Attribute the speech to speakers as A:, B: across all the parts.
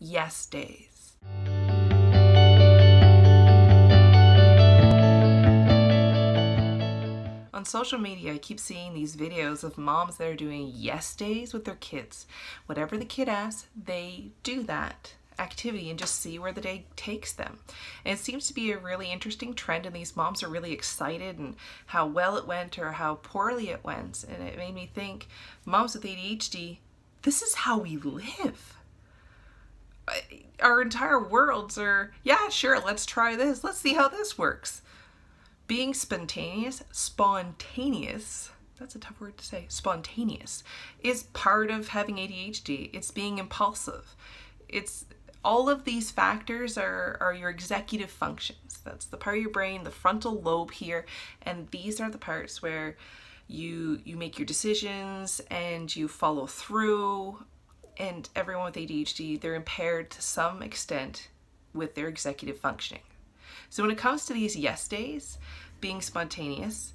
A: yes days. On social media, I keep seeing these videos of moms that are doing yes days with their kids. Whatever the kid asks, they do that activity and just see where the day takes them. And it seems to be a really interesting trend and these moms are really excited and how well it went or how poorly it went. And it made me think, moms with ADHD, this is how we live. Our entire worlds are, yeah, sure, let's try this. Let's see how this works being spontaneous, spontaneous, that's a tough word to say, spontaneous, is part of having ADHD. It's being impulsive. It's all of these factors are, are your executive functions. That's the part of your brain, the frontal lobe here, and these are the parts where you you make your decisions and you follow through. And everyone with ADHD, they're impaired to some extent with their executive functioning. So when it comes to these yes days, being spontaneous,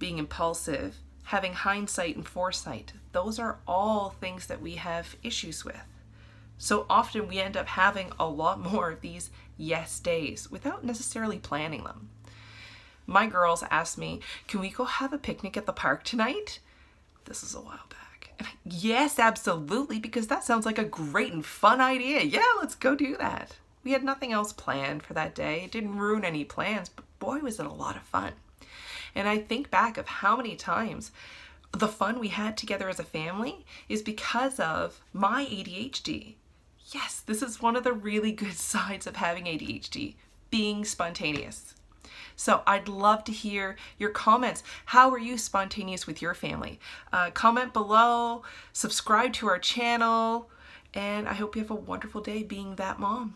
A: being impulsive, having hindsight and foresight, those are all things that we have issues with. So often we end up having a lot more of these yes days without necessarily planning them. My girls asked me, can we go have a picnic at the park tonight? This is a while back. Yes, absolutely, because that sounds like a great and fun idea. Yeah, let's go do that. We had nothing else planned for that day. It didn't ruin any plans, but boy, was it a lot of fun. And I think back of how many times the fun we had together as a family is because of my ADHD. Yes, this is one of the really good sides of having ADHD, being spontaneous. So I'd love to hear your comments. How are you spontaneous with your family? Uh, comment below, subscribe to our channel, and I hope you have a wonderful day being that mom.